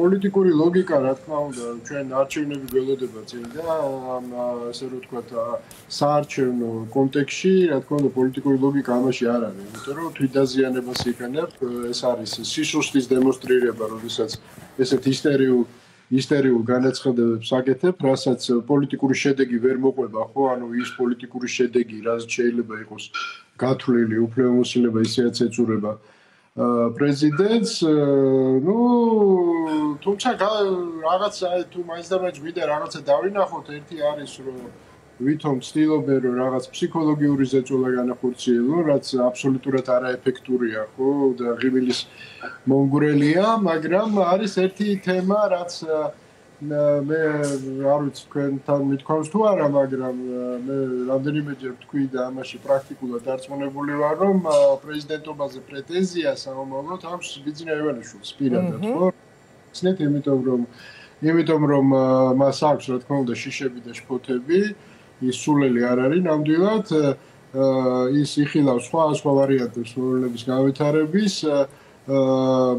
პოლიტიკური ლოგიკა რა თქმა უნდა ჩვენ არჩევნები გველოდება წინ და ამ ასე რომ ვთქვათ საარჩევნო კონტექსში რა თქმა უნდა პოლიტიკური ლოგიკა ამაში არ არის იმიტომ რომ თვითდაზიანებას იქნებ ეს არის სისუსტის დემონსტრირება როდესაც ესეთ ისტერიულ ისტერიულ განაცხადებებს აკეთებ რასაც პოლიტიკური შედეგი ვერ მოყვება ხო? ანუ ის პოლიტიკური შედეგი რაც შეიძლება იყოს გათვლილი უფლებამოსილება ისეაც ეწურება პრეზიდენტს ну თუმცა რაღაც თუ მაინც და მაინც გვიდა რაღაცა დავინახოთ ერთი არის რომ ვითომ ცდილობენ რომ რაღაც ფსიქოლოგიური ზეწოლა განახორციელონ რაც აბსოლუტურად არაეფექტურია ხო და ღიმილის მონგრელია მაგრამ არის ერთი თემა რაც მე არ ვიცი თქვენთან მithქვამს თუ არა, მაგრამ მე რამდენიმეჯერ თქვი და ამაში პრაქტიკულად დარწმუნებული ვარ, რომ პრეზიდენტობაზე პრეტენზია სამომავლოდ აქვს ბიძინა ევანიშვილს პირადად, ხო? ცნეთ, იმიტომ რომ იმიტომ რომ მას აქვს, რა თქმა უნდა, შიშები და შფოთები, ის სულელი არ არის ნამდვილად. ის იხილავს სხვა სხვა ვარიანტებს სულელების გავითარების.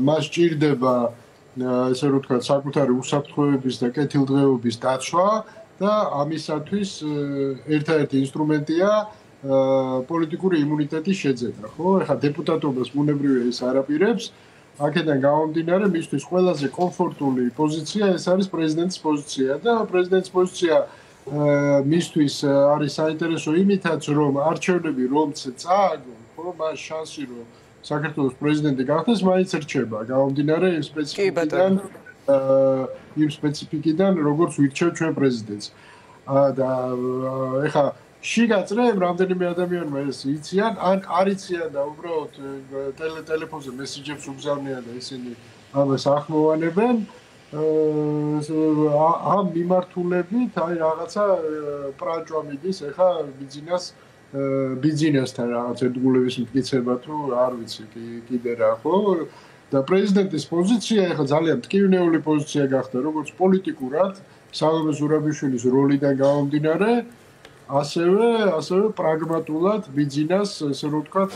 მას ჭირდება ესე რომ ვთქვა საკუთარი უსაფრთხოების და კეთილდღეობის დაცვა და ამისათვის ერთ-ერთი ინსტრუმენტია პოლიტიკური იმუნიტეტის შეძენა, ხო? ეხლა დეპუტატობას ბუნებრივია ის არაპირებს. აქედან გამომდინარე, მისთვის ყველაზე კომფორტული პოზიცია ეს არის პრეზიდენტის პოზიცია და პრეზიდენტის პოზიცია მისთვის არის საინტერესო იმითაც, რომ არჩევნები რომც წააგო, ხო, მას შანსი რომ საქართველოს პრეზიდენტი გახდეს, მაინც რჩება. გამომდინარე იმ სპეციფიკიდან აა იმ სპეციფიკიდან, როგორც ვირჩევ ჩვენ პრეზიდენტს. აა და ეხა შიგაწრებ რამდენიმე ადამიანმა ეს იციან, ან არ იციან და უბრალოდ ტელეფონზე მესიჯებს უგზავნიან და ისინი ამას ახმოვანებენ. აა ამ მიმართულებით აი რაღაცა პრანჭვა მიდის ეხა ბიზნეს ბიზნესთან რაღაც ერთგულების მტკიცება თუ არ ვიცი კი კიდე რა ხო? და პრეზიდენტის პოზიცია ახლა ძალიან ტკივნეული პოზიცია გახდა როგორც პოლიტიკურად სალომე ზურაბიშვილის როლიდან გამომდინარე ასევე ასევე პრაგმატულად ბიზნეს ესე რომ ვთქვათ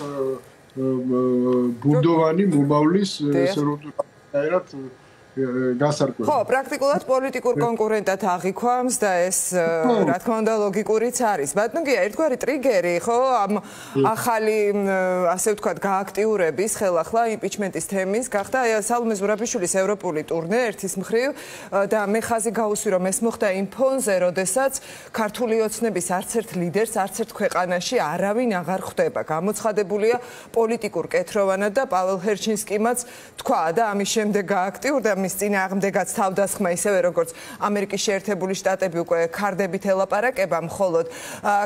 ბუნდოვანი მომავლის ესე რომ ვთქვათ გასარკვევი. ხო, პრაქტიკულად პოლიტიკურ კონკურენტად აღიქვამს და ეს რა თქმა უნდა ლოგიკურიც არის. ბატონო გია, ერთგვარი ტრიგერი ხო ამ ახალი ასე ვთქვათ გააქტიურების ხელახლა იმპიჩმენტის თემის გახდა სალომე ზურაბიშვილის ევროპული ტურნე ერთის მხრივ და მე ხაზი გავუსვი რომ ეს მოხდა იმ ფონზე, როდესაც ქართული ოცნების არც ერთ ლიდერს არც ერთ ქვეყანაში არავინ აღარ ხვდება. გამოცხადებულია პოლიტიკურ კეთროვანად და პაველ ჰერჩინსკიმაც თქვა და ამის შემდეგ გააქტიურდა ამის წინააღმდეგაც თავდასხმა ისევე როგორც ამერიკის შეერთებული შტატები უკვე ქარდებით ელაპარაკება მხოლოდ.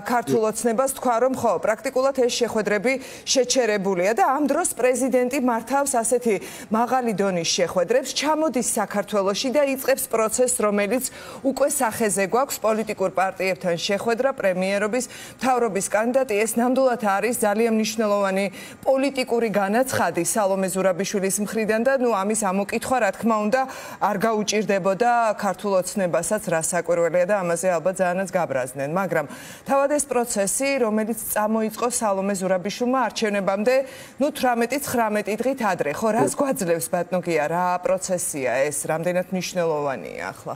ქართულ ოცნებას თქვა რომ ხო პრაქტიკულად ეს შეხვედრები შეჩერებულია და ამ დროს პრეზიდენტი მართავს ასეთი მაღალი დონის შეხვედრებს ჩამოდის საქართველოსში და იწყებს პროცესს რომელიც უკვე სახეზე გვაქვს. პოლიტიკურ პარტიებთან შეხვედრა პრემიერობის მთავრობის კანდიდატი. ეს ნამდვილად არის ძალიან მნიშვნელოვანი პოლიტიკური განაცხადი სალომე ზურაბიშვილის მხრიდან და ნუ ამის ამოკითხვა რა თქმა უნდა უნდა არ გაუჭirdებოდა ქართულ ოცნებასაც რა საკვირველია და ამაზე ალბათ ძალიანაც გაბრაზდნენ. მაგრამ თავად ეს პროცესი რომელიც წამოიწყო სალომე ზურაბიშვილმა არჩევნებამდე ნუ 18-19 დღით ადრე. ხო რას გვაძლევს ბატონგია? რა პროცესია ეს? რამდენად მნიშვნელოვანია ახლა?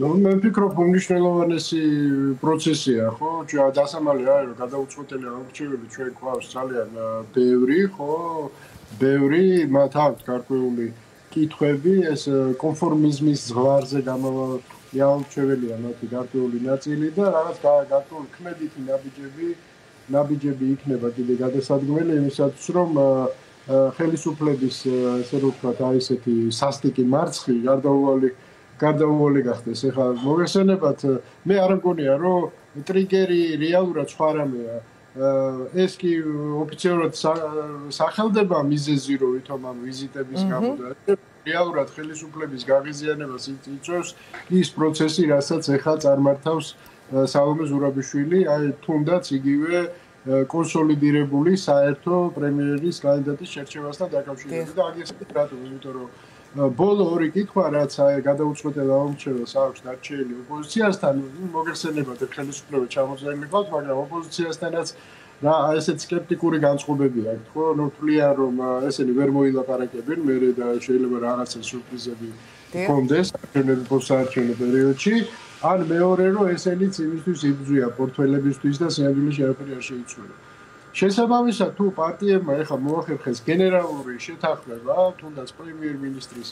ნუ მე ვფიქრობ უმნიშვნელოვანესი პროცესია ხო? დასამალი არის რომ გადაუწყვეტელი არჩევნები ჩვენ გვაქვს ძალიან ბევრი ხო? ბევრი მათ აქვს გარკვეული კითხვები ეს კონფორმიზმის ზღვარზე გამოიაუჩებელია მათი გარკვეული ნაწილი და რაღაც გარკვეული ქმედითი ნაბიჯები ნაბიჯები იქნება კიდე გადასადგმელი იმისათვის რომ ხელისუფლების ესე რომ ვთქვათ აი ესეთი სასტიკი მარცხი გარდაუვალი გარდაუვალი გახდეს. ეხლა მოგესწრებათ მე არ მგონია რომ ტრიგერი რეალურად სხვა რამეა ეს კი ოფიციალურად სახელდება მიზეზი რო ვითომ ამ ვიზიტების გამო და რეალურად ხელისუფლების გაღიზიანებას იწვევს ის პროცესი, რასაც ეხლა წარმართავს საუმე ზურაბიშვილი, აი თუნდაც იგივე კონსოლიდირებული საერთო პრემიერის კანდიდატის შერჩევასთან დაკავშირებით. და აგეს რატომ იმიტომ რომ ბოლო ორი კითხვა რაც გადაუწყვეტელ ამომრჩეველს აქვს დარჩენილი ოპოზიციასთან მოგეხსენებათ ხელისუფლება ჩამოწერილი ხვალთ მაგრამ ოპოზიციასთანაც და ესეთ скеპტიკური განწყობები აქვს ხო ნოთვლიან რომ ესენი ვერ მოილაპარაკებენ მე და შეიძლება რაღაცა სურპრიზები გქონდეს არჩევნების პოსტარჩევნო პერიოდში. ან მეორე რომ ესენიც იმისთვის იბძვია პორტფელებისთვის და სიამდვილე შეაფერია შეიცვალა. შესაბამისად თუ პარტიებმა ეხა მოახერხეს გენერალური შეთანხმება თუნდაც პრემიერ-მინისტრის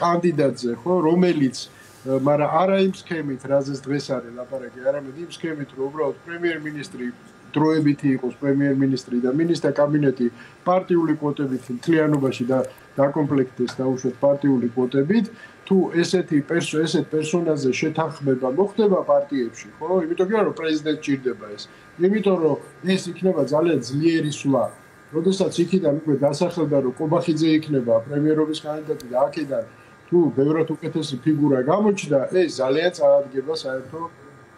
კანდიდატზე ხო რომელიც მაგრამ არა იმ სქემით რაზეც დღეს არის ლაპარაკი არამედ იმ სქემით რომ უბრალოდ პრემიერ-მინისტრი დროებითი იყოს პრემიერ-მინისტრი და მინისტრთა კაბინეტი პარტიული კვოტებით მთლიანობაში და დაკომპლექტდეს დაუშვათ პარტიული კვოტებით თუ ესეთი პერსო ესეთ პერსონაჟზე შეთანხმება მოხდება პარტიებში ხო? იმიტომ კი რომ პრეზიდენტ ჭირდება ეს. იმიტომ რომ ეს იქნება ძალიან ძლიერი სვლა. როდესაც იქიდან უკვე დასახელდა რომ ყობახიძე იქნება პრემიერობის კანდიდატი და აქედან თუ ბევრად უკეთესი ფიგურა გამოჩნდა ეს ძალიან წაადგება საერთო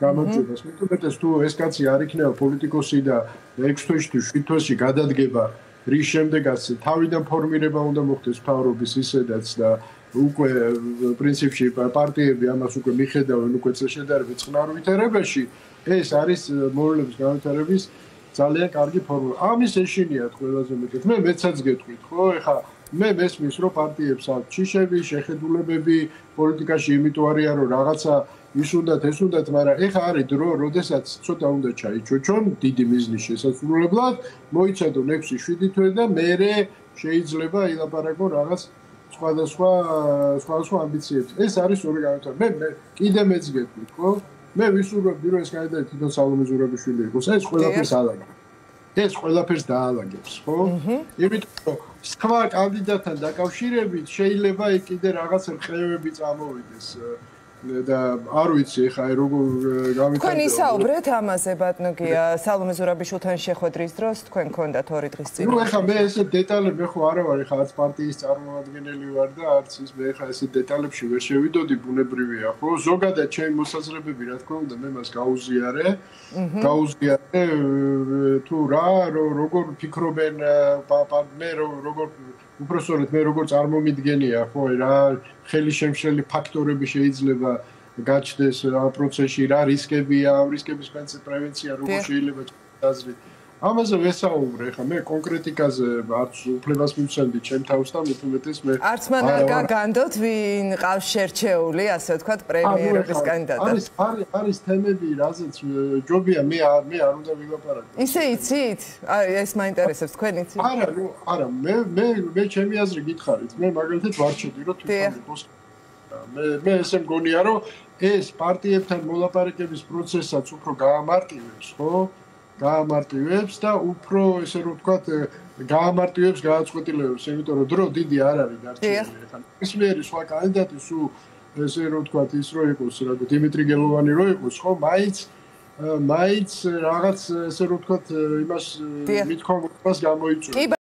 გამოჩებას. მეტყვით ეს თუ ეს კაცი არ იქნება პოლიტიკოსი და 6 თვეში თუ 7 თვეში გადადგება რის შემდეგაც თავიდან ფორმირება უნდა მოხდეს ფავრობის ისედაც და უკვე პრინციპში პარტიები ამას უკვე მიხედავენ უკვე წესშედარებით წყნარ ვითარებაში ეს არის მოვლენების განვითარების ძალიან კარგი ფორმულა. ამის ეშინიათ ყველაზე მეტად. მე მეცაც გეტყვით, ხო? ეხა მე მესმის რომ პარტიებს აქვს ჩიშები, შეხედულებები პოლიტიკაში, იმიტომ არიან რომ რაღაცა ის უნდათ ეს უნდათ, მაგრამ ეხა არის დრო, როდესაც ცოტა უნდა ჩაიჩოჩონ დიდი მიზნის შესაძლებლად, მოიცადონ 6-7 თვე და მე შეიძლება ილაპარაკო რაღაც სხვადასხვა სხვადასხვა ამბიციებს. ეს არის ორი განვითარება. მე მე კიდე მეც გეტყვით, ხო? მე ვისურვებდი რომ ეს კანდიდატი თვითონ სალომე ზურაბიშვილი იყოს. ეს ყველაფერს ალაგებს. ეს ყველაფერს დაალაგებს, ხო? იმიტომ რომ სხვა კანდიდატთან დაკავშირებით შეიძლება იქ კიდე რაღაც რხევები წამოვიდეს. და არ ვიცი ხა როგორ გამიტანე თქვენ ისაუბრეთ ამაზე ბატონგია სალომე ზურაბიშვილთან შეხვედრის დროს თქვენ გქონდათ ორი დღის წინ. ნუ ხა მე ესე დეტალები ხო არა ვარ ხა არც პარტიის წარმომადგენელი ვარ და არც ის მე ხა ესე დეტალებში ვერ შევიდოდი ბუნებრივია ხო? ზოგადად ჩემი მოსაზრებები რა თქმა უნდა მე მას გაუზიარე. გაუზიარე თუ რა როგორ ფიქრობენ მე როგორ უბრალოდ მე როგორ წარმომიდგენია ხო? რა ხელი შემშლელი ფაქტორები შეიძლება გაჩნდეს ამ პროცესში რა რისკებია ამ რისკების პრევენცია როგორ შეიძლება დაზრი ამაზე ვესაუბრე ხა მე კონკრეტიკაზე არც უფლებას მივცემდი ჩემ თავს და მithumetes მე არც მან არ განდოთ ვინ ყავს შერჩეული ასე ვთქვათ პრემიერების კანდიდატად. არის არის არის თემები რაზეც ჯობია მე მე არ უნდა ვილაპარაკო ისე იცით? აი ეს მაინტერესებს თქვენ იცით? არა ნუ არა მე მე მე ჩემი აზრი გითხარით მე მაგალითად ვარჩევდი რომ თვითონ იყოს მე მე ესე მგონია რომ ეს პარტიებთან მოლაპარაკების პროცესსაც უფრო გაამარტივებს ხო გაამარტივებს და უფრო ესე რომ ვთქვათ გაამარტივებს გააცვეთილებს, იმიტომ რომ დრო დიდი არ არის დარჩენილი. ხან ის მეერი სხვა კანდიდატი სულ ესე რომ ვთქვათ ის რო იყოს, რა თქმა დიმიტრი გელოვანი რო იყოს, ხო, მაიც მაიც რაღაც ესე რომ ვთქვათ იმას მithkomებას გამოიწვია.